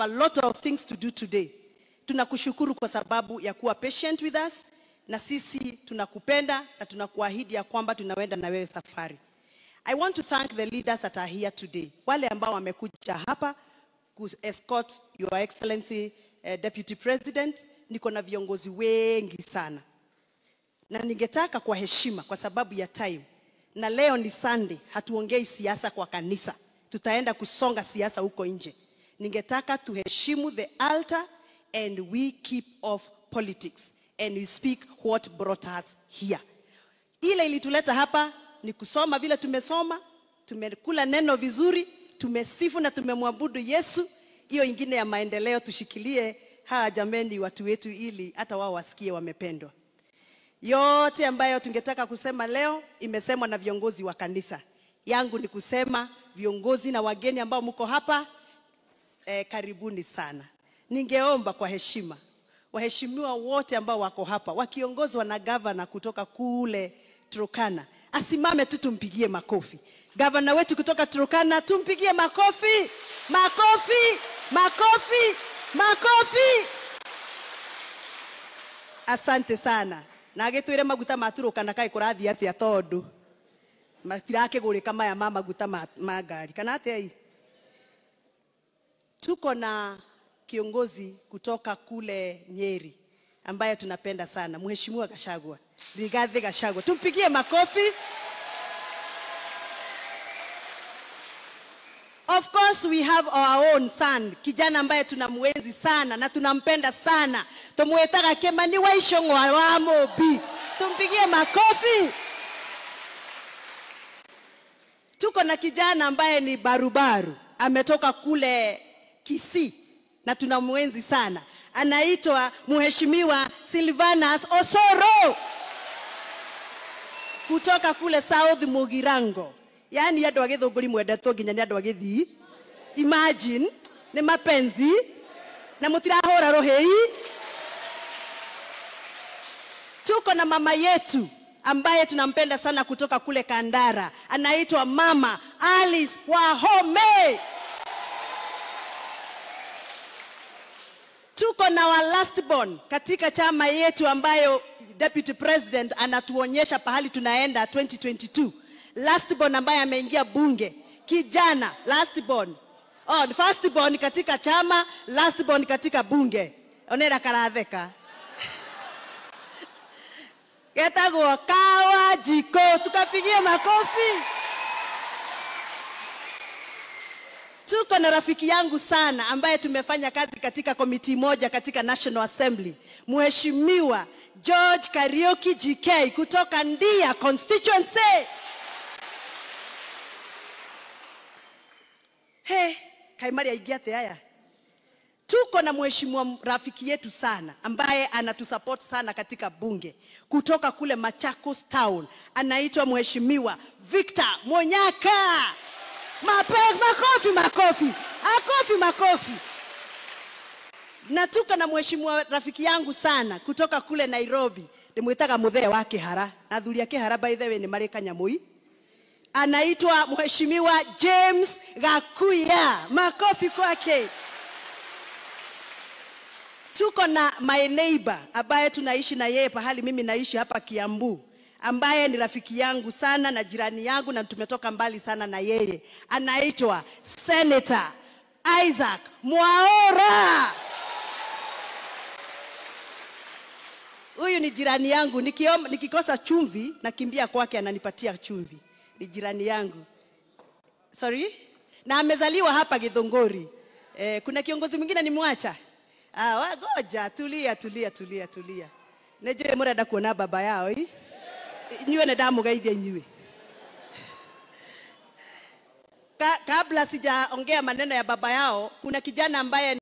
a lot of things to do today. Tunakushukuru kwa sababu ya kuwa patient with us, na sisi tunakupenda na tunakuahidi ya kwamba tunaenda na wewe safari. I want to thank the leaders that are here today, wale ambao wamekuja hapa ku escort your excellency uh, deputy president. Niko na viongozi wengi sana na ningetaka kwa heshima, kwa sababu ya time, na leo ni Sunday, hatuongei siasa kwa kanisa, tutaenda kusonga siasa huko nje. Ningetaka tuheshimu the altar and we keep off politics and we speak what brought us here. Ile ilituleta hapa ni kusoma vile tumesoma, tumekula neno vizuri, tumesifu na tumemwabudu Yesu. Hiyo ingine ya maendeleo tushikilie Haa jameni, watu wetu, ili hata wao wasikie wamependwa. Yote ambayo tungetaka kusema leo imesemwa na viongozi wa kanisa. Yangu ni kusema viongozi na wageni ambao mko hapa eh, karibuni sana. Ningeomba kwa heshima waheshimiwa wote ambao wako hapa wakiongozwa na gavana kutoka kule Turkana asimame tu tumpigie makofi. Gavana wetu kutoka Turkana tumpigie makofi, makofi, makofi, makofi. Asante sana na agitwire maguta maturukana kai kurathi atia tondu matirakigurika maya ma maguta ma, ma ngari kana atia tuko na kiongozi kutoka kule Nyeri ambaye tunapenda sana, Mheshimiwa Gachagua, Rigathi Gachagua. tumpigie makofi. Of course we have our own son, kijana ambaye tunamwenzi sana na tunampenda sana, tumwetaga Kimani wa Icũng'wa wa Mũmbi, tumpigie makofi. Tuko na kijana ambaye ni barubaru, ametoka kule Kisii na tunamwenzi sana, anaitwa Mheshimiwa Silvanus Osoro kutoka kule South Mugirango. Yaani andu a Gĩthũngũri mwendetwo nginya ni andu a Gĩthii. Imagine ni mapenzi na mutirahura ruhii. Tuko na mama yetu ambaye tunampenda sana kutoka kule Kandara, anaitwa Mama Alice Wahome. Tuko na wa last born katika chama yetu ambayo deputy president anatuonyesha pahali tunaenda 2022 last born ambaye ameingia bunge. Kijana last born. Oh, first born katika chama last born katika bunge. Onera karatheka. Getagwo kawa jiko. Tukapigia makofi tuko na rafiki yangu sana ambaye tumefanya kazi katika komiti moja katika National Assembly, Mheshimiwa George Karioki GK kutoka Ndia constituency. He, kaimari aigia atia haya. Tuko na mheshimiwa rafiki yetu sana ambaye anatusupport sana katika bunge kutoka kule Machakos Town, anaitwa Mheshimiwa Victor Monyaka. Mape, makofi makofi akofi, makofi. Na tuko na mheshimiwa rafiki yangu sana kutoka kule Nairobi, ndimwitaga muthee wa Kihara athuri a Kihara by the way ni marĩ kanyamui, anaitwa mheshimiwa James Gakuya. Makofi kwake. Tuko na my neighbor ambaye tunaishi na yeye pahali mimi naishi hapa Kiambu ambaye ni rafiki yangu sana na jirani yangu na tumetoka mbali sana na yeye, anaitwa Senator Isaac Mwaora. Huyu ni jirani yangu, nikiom, nikikosa chumvi nakimbia kwake, ananipatia chumvi. Ni jirani yangu, sorry, na amezaliwa hapa Githunguri. Eh, kuna kiongozi mwingine nimwacha? Ah, wagoja, tulia tulia tulia tulia, nejue murada kuona baba yao hii inyuĩ nĩ ndamũgeithia inyuĩ. Ka, kabla sijaongea maneno ya baba yao kuna kijana ambaye